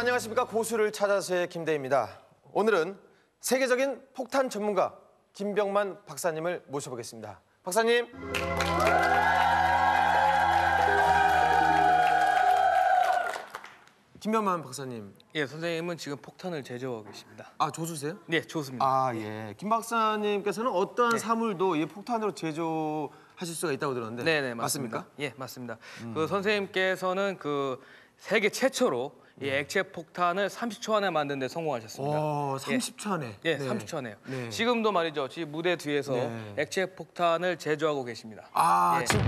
안녕하십니까 고수를 찾아서의 김대입니다. 오늘은 세계적인 폭탄 전문가 김병만 박사님을 모셔보겠습니다. 박사님. 김병만 박사님. 예, 선생님은 지금 폭탄을 제조하고 계십니다. 아 조수세요? 네, 좋습니다. 아 예. 김 박사님께서는 어떠한 사물도 이 폭탄으로 제조하실 수가 있다고 들었는데. 네, 네, 맞습니다. 맞습니까? 예, 맞습니다. 그 선생님께서는 그 세계 최초로 이 액체 폭탄을 30초 안에 만드는 데 성공하셨습니다. 오, 30초 안에. 예, 네. 30초 안에요. 네. 지금도 말이죠. 지금 무대 뒤에서 네. 액체 폭탄을 제조하고 계십니다. 아 예. 지금